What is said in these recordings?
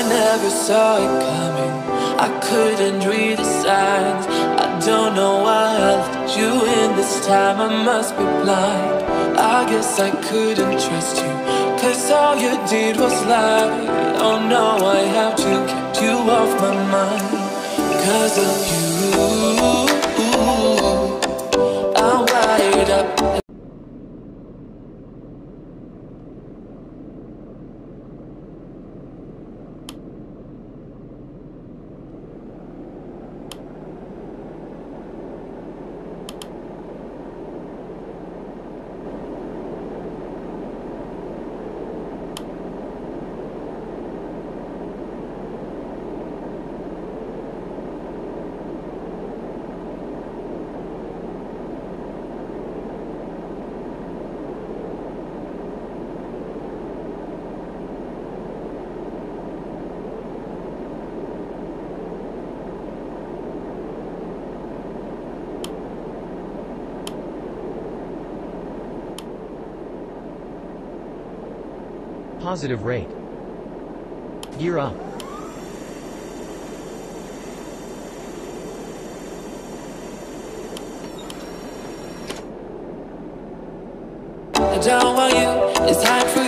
I never saw it coming. I couldn't read the signs. I don't know why I let you in this time. I must be blind. I guess I couldn't trust you. Cause all you did was lie. Oh no, I have to keep you off my mind. Cause of you. I'm wired up. Positive rate. Gear up. I don't want you. It's time for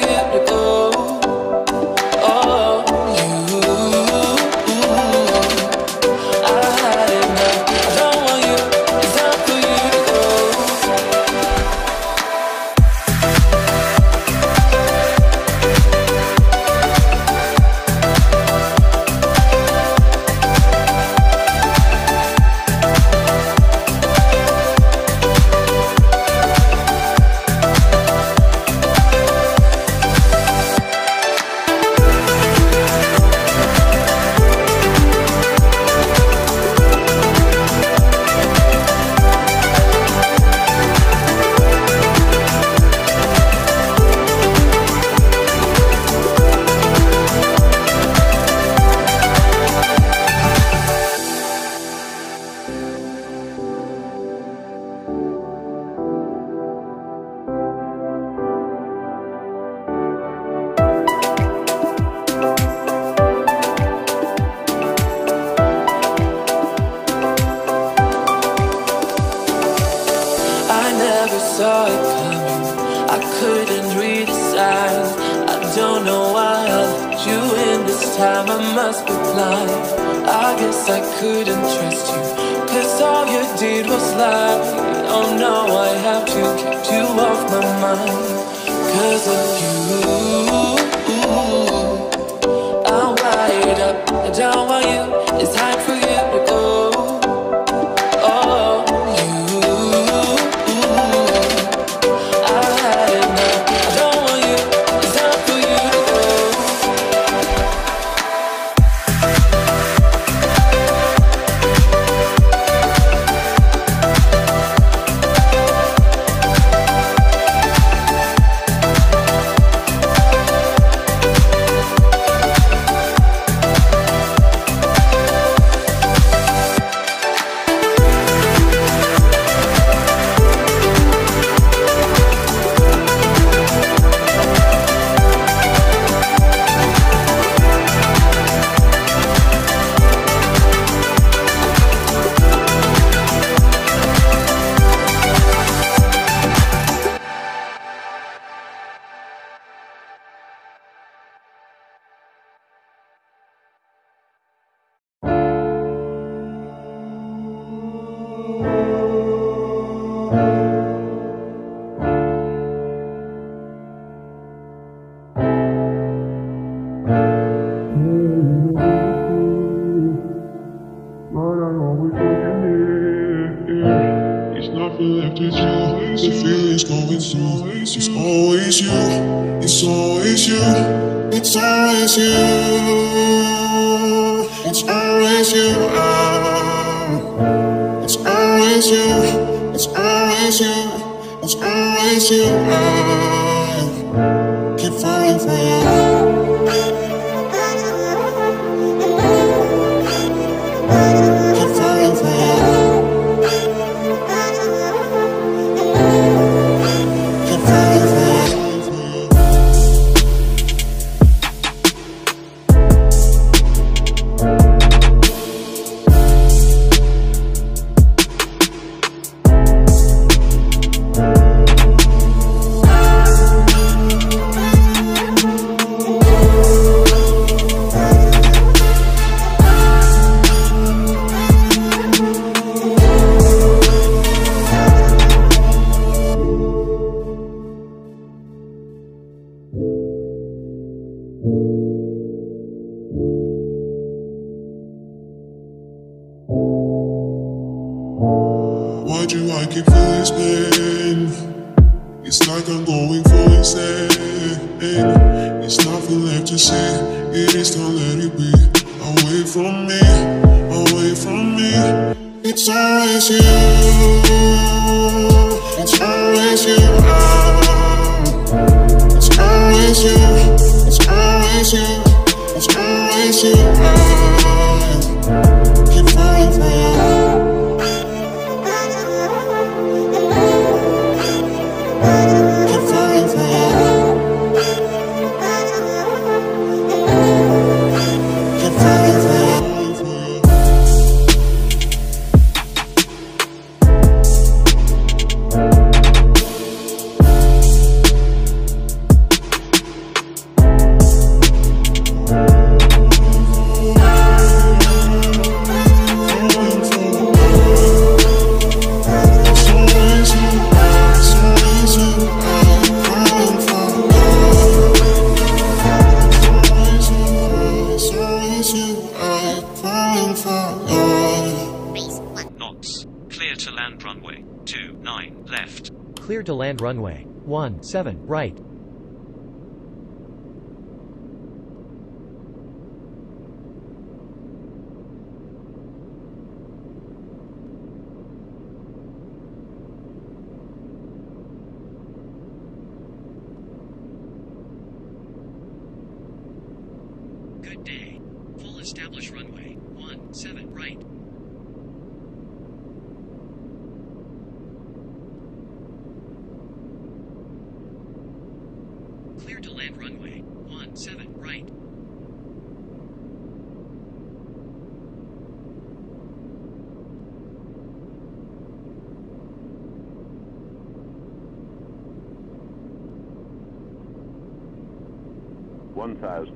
blind. I guess I couldn't trust you. Cause all you did was lie. Oh no, I have to keep you off my mind. Cause of you. Left, it's you. The feeling's going through. It's always you. It's always you. It's always you. It's always you. It's always you. It's always you. It's always you. Going for insane. It's nothing left to say. It is time to let it be. Away from me, away from me. It's always you. It's always you. It's always you. It's always you. It's always you. Clear to land runway. 1, 7, right. Good day. Full establish runway. 1, 7, right. 1,000.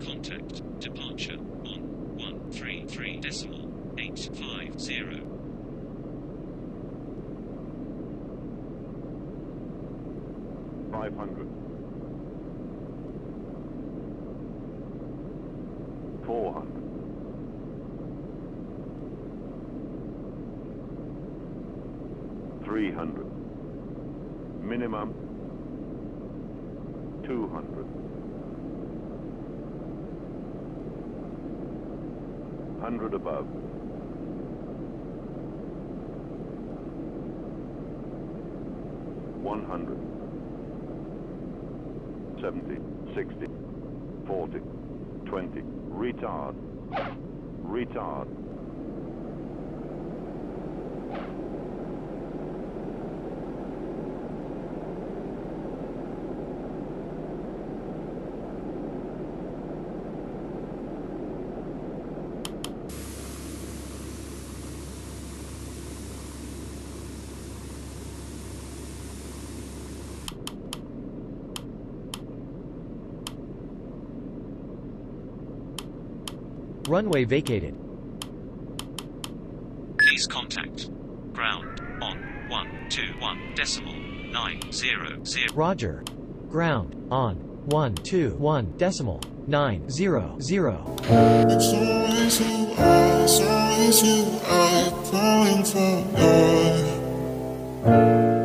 Contact departure one one three three decimal eight five zero. Five hundred. Three hundred. Minimum. Two hundred. Hundred above. One hundred. 70, 60, 40, 20. Retard. Retard. Runway vacated. Please contact. Ground. On. 121 decimal. 900. Roger. Ground. On. 121 decimal. 900. It's always you, I, it's always you, I, falling for you.